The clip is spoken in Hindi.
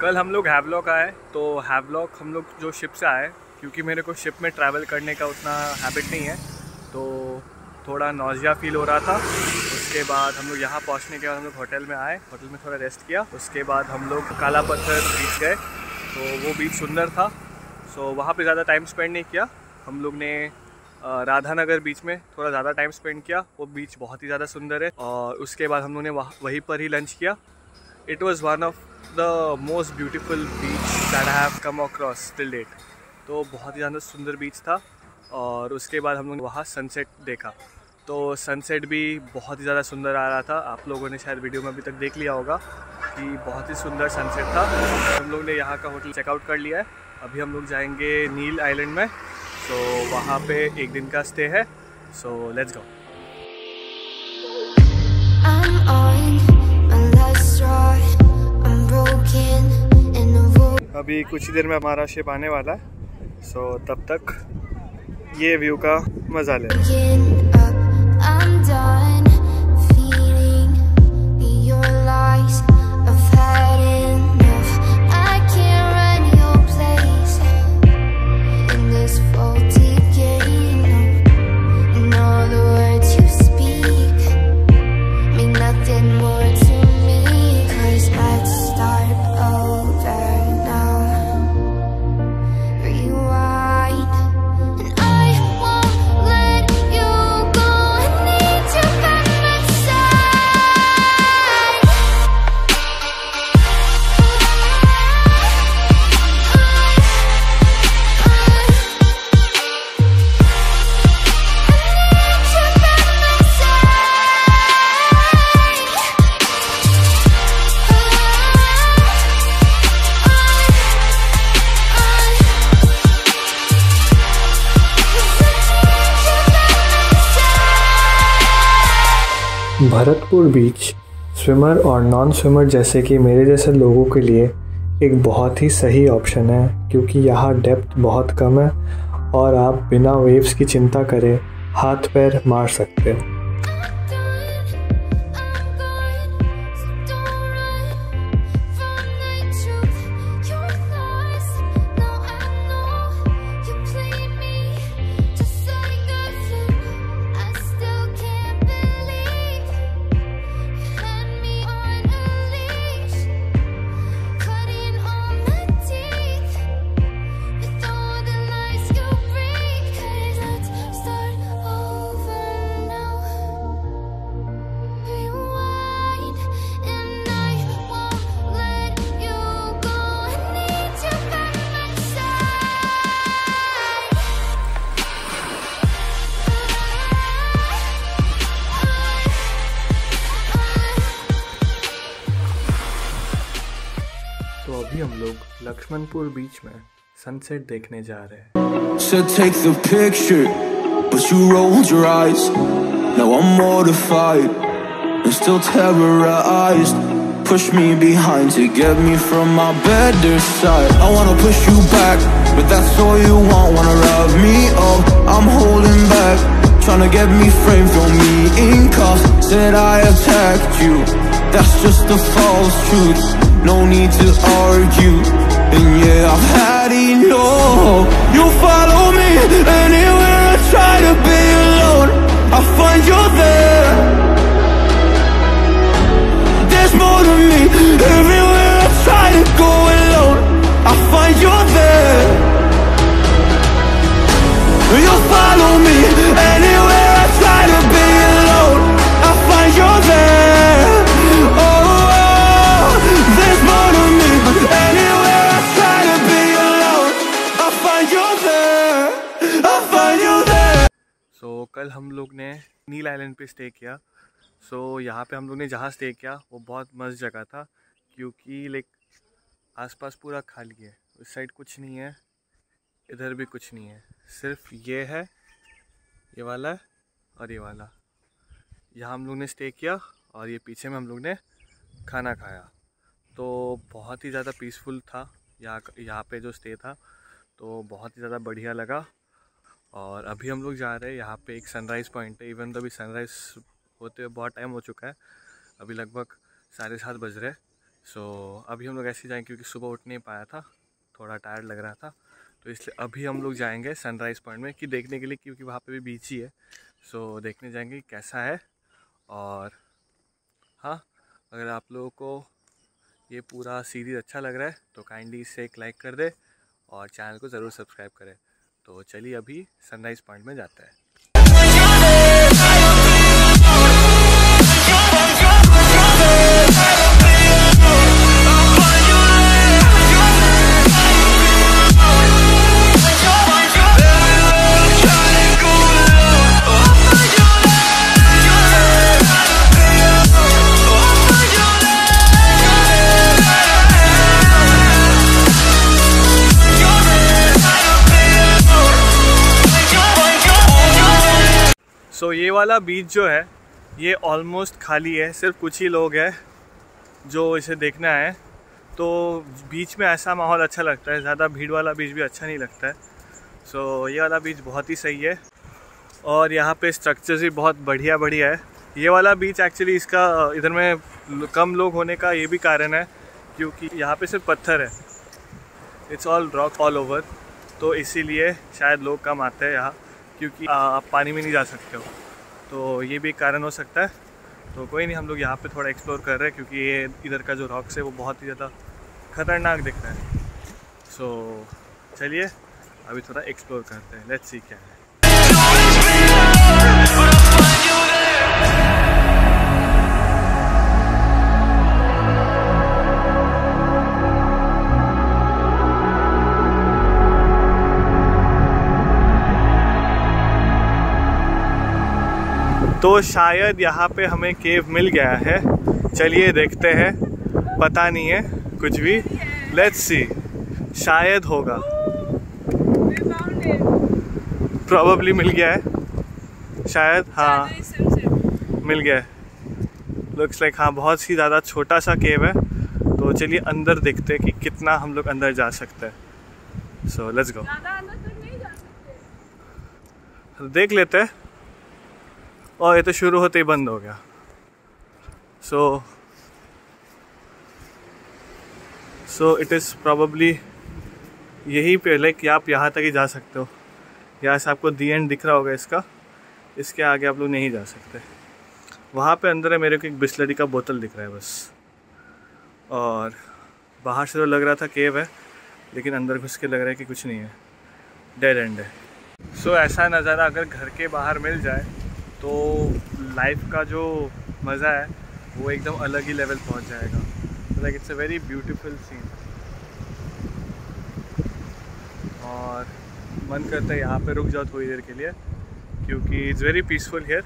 कल हम लोग हैवलॉक आए तो हैवलॉक हम लोग जो शिप से आए, क्योंकि मेरे को शिप में ट्रैवल करने का उतना हैबिट नहीं है तो थोड़ा नौजिया फील हो रहा था। उसके बाद हम लोग यहाँ पहुँचने के बाद हम लोग होटल में आए होटल में थोड़ा रेस्ट किया। उसके बाद हम लोग काला पत्थर बीच गए तो वो बीच सुंदर था। सो वहाँ पे ज़्यादा टाइम स्पेंड नहीं किया। हम लोग ने राधानगर बीच में थोड़ा ज़्यादा टाइम स्पेंड किया। वो बीच बहुत ही ज़्यादा सुंदर है और उसके बाद हम लोगों ने वहीं पर ही लंच किया। It was one of the most beautiful beach that I have come across till date तो बहुत ही ज़्यादा सुंदर बीच था और उसके बाद हम लोग वहाँ सनसेट देखा। तो सनसेट भी बहुत ही ज़्यादा सुंदर आ रहा था। आप लोगों ने शायद वीडियो में अभी तक देख लिया होगा कि बहुत ही सुंदर सनसेट था। हम लोग ने यहाँ का होटल चेकआउट कर लिया है। अभी हम लोग जाएँगे नील आइलैंड में। तो वहाँ पे एक दिन का स्टे है सो लेट्स गो अभी कुछ ही देर में हमारा शिप आने वाला है सो so, तब तक ये व्यू का मज़ा ले। भरतपुर बीच स्विमर और नॉन स्विमर जैसे कि मेरे जैसे लोगों के लिए एक बहुत ही सही ऑप्शन है, क्योंकि यहाँ डेप्थ बहुत कम है और आप बिना वेव्स की चिंता करें हाथ पैर मार सकते हैं। लक्ष्मणपुर बीच में सनसेट देखने जा रहे हैं Said take the picture, but you rolled your eyes. Now I'm mortified and still terrorized. Push me behind to get me from my better side. I wanna push you back, but that's all you want. Wanna rub me up, I'm holding back. Trying to get me framed, throw me in cuffs. Said I attacked you. That's just a false truth no need to argue. And yeah, I've had enough. You follow me anywhere I try to be alone. I find you there. There's more to me Everywhere कल हम लोग ने नील आइलैंड पे स्टे किया। सो so, यहाँ पे हम लोग ने जहाँ स्टे किया वो बहुत मस्त जगह था क्योंकि लाइक आसपास पूरा खाली है। उस साइड कुछ नहीं है इधर भी कुछ नहीं है। सिर्फ़ ये है ये वाला और ये वाला। यहाँ हम लोग ने स्टे किया और ये पीछे में हम लोग ने खाना खाया। तो बहुत ही ज़्यादा पीसफुल था यहाँ यहाँ पे जो स्टे था। तो बहुत ही ज़्यादा बढ़िया लगा। और अभी हम लोग जा रहे हैं यहाँ पे एक सनराइज़ पॉइंट है। इवन तो अभी सनराइज़ होते हुए बहुत टाइम हो चुका है। अभी लगभग साढ़े सात बज रहे सो अभी हम लोग ऐसे जाएँगे क्योंकि सुबह उठ नहीं पाया था। थोड़ा टायर्ड लग रहा था। तो इसलिए अभी हम लोग जाएँगे सनराइज़ पॉइंट में कि देखने के लिए क्योंकि वहाँ पे भी बीच ही है। सो देखने जाएँगे कैसा है। और हाँ अगर आप लोगों को ये पूरा सीरीज़ अच्छा लग रहा है तो काइंडली इसे एक लाइक कर दे। और चैनल को ज़रूर सब्सक्राइब करें। तो चलिए अभी सनराइज़ पॉइंट में जाते हैं। सो so, ये वाला बीच जो है ये ऑलमोस्ट खाली है सिर्फ़ कुछ ही लोग हैं जो इसे देखना है। तो बीच में ऐसा माहौल अच्छा लगता है ज़्यादा भीड़ वाला बीच भी अच्छा नहीं लगता है। सो so, ये वाला बीच बहुत ही सही है और यहाँ पे स्ट्रक्चर्स भी बहुत बढ़िया बढ़िया है। ये वाला बीच एक्चुअली इसका इधर में कम लोग होने का ये भी कारण है क्योंकि यहाँ पे सिर्फ़ पत्थर है। It's all rock all over तो इसीलिए शायद लोग कम आते हैं यहाँ। क्योंकि आप पानी में नहीं जा सकते हो। तो ये भी एक कारण हो सकता है। तो कोई नहीं हम लोग यहाँ पे थोड़ा एक्सप्लोर कर रहे हैं क्योंकि ये इधर का जो रॉक्स है वो बहुत ही ज़्यादा ख़तरनाक दिख रहा है। सो so, चलिए अभी थोड़ा एक्सप्लोर करते हैं। लेट्स सी क्या है। तो शायद यहाँ पे हमें केव मिल गया है। चलिए देखते हैं। पता नहीं है कुछ भी। लेट्स सी शायद होगा। प्रॉबली मिल गया है। शायद हाँ। मिल गया है। लुक्स लाइक हाँ बहुत ही ज़्यादा छोटा सा केव है। तो चलिए अंदर देखते हैं कि कितना हम लोग अंदर जा सकते हैं। सो लेट्स गो देख लेते हैं। और ये तो शुरू होते ही बंद हो गया। So so it is probably यही पे कि आप यहाँ तक ही जा सकते हो। यहाँ से आपको दी एंड दिख रहा होगा इसका इसके आगे आप लोग नहीं जा सकते। वहाँ पे अंदर है मेरे को एक बिस्लरी का बोतल दिख रहा है बस। और बाहर से तो लग रहा था केव है लेकिन अंदर घुस के लग रहा है कि कुछ नहीं है। डेड एंड है। सो so, ऐसा नज़ारा अगर घर के बाहर मिल जाए तो लाइफ का जो मज़ा है, वो एकदम अलग ही लेवल पहुँच जाएगा। Like it's a very beautiful scene और मन करता है, यहाँ पे रुक जाओ थोड़ी देर के लिए, क्योंकि इट्स वेरी पीसफुल हेयर